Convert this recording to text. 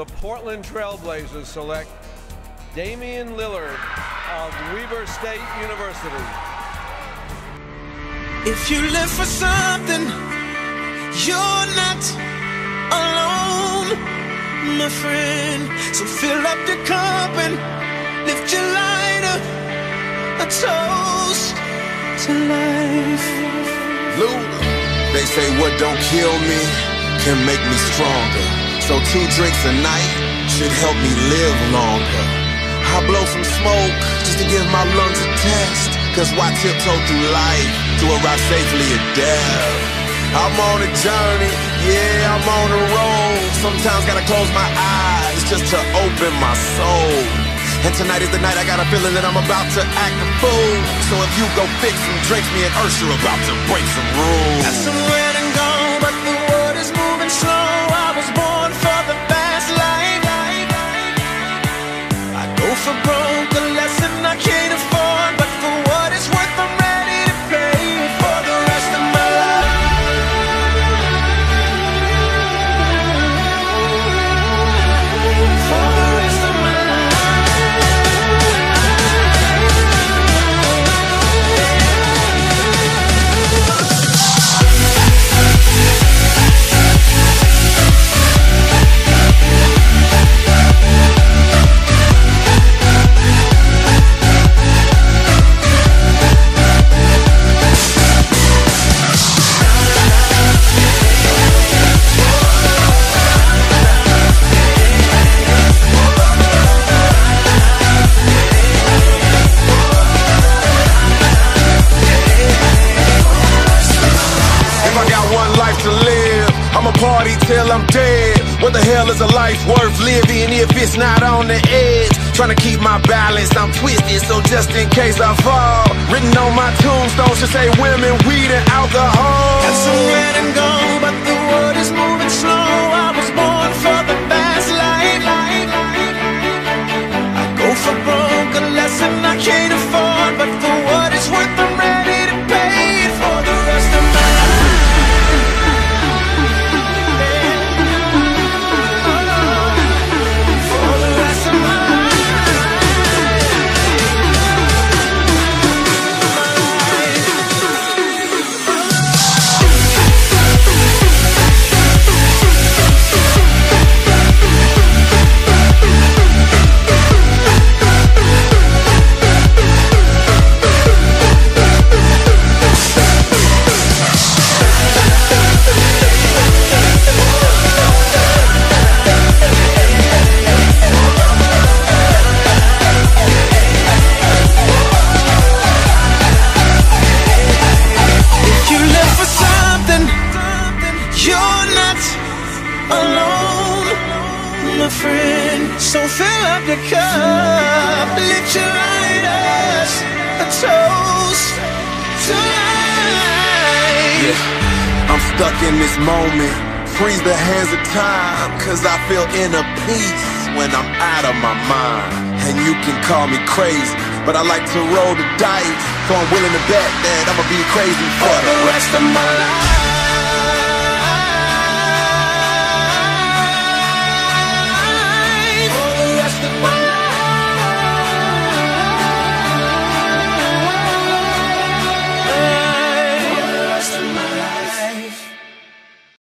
the Portland Trailblazers select Damian Lillard of Weber State University. If you live for something, you're not alone, my friend. So fill up your cup and lift your lighter, a toast to life. Lou, they say what don't kill me can make me stronger. So two drinks a night should help me live longer. I blow some smoke just to give my lungs a test. Cause why tiptoe through life to arrive safely at death? I'm on a journey, yeah, I'm on a road. Sometimes gotta close my eyes just to open my soul. And tonight is the night I got a feeling that I'm about to act a fool. So if you go fix some drinks, me and Ursula about to break some rules. I go dead. What the hell is a life worth living if it's not on the edge? Trying to keep my balance, I'm twisted, so just in case I fall. Written on my tombstone should say women, weed, and alcohol. Got some red and gold, but the world is moving slow. So fill up your cup, lift your lighters, a toast to life. Yeah, I'm stuck in this moment. Freeze the hands of time, cause I feel inner peace when I'm out of my mind. And you can call me crazy, but I like to roll the dice. So I'm willing to bet that I'ma be crazy for For the rest of my life.